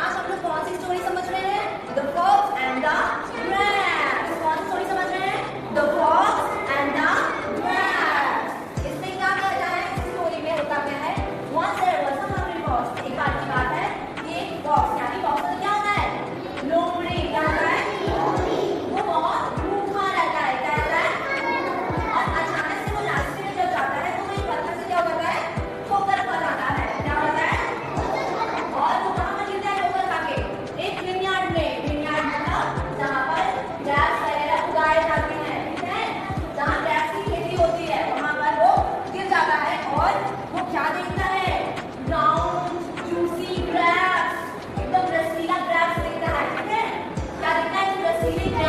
आज हम लोग कौन सी स्टोरी समझ Thank you.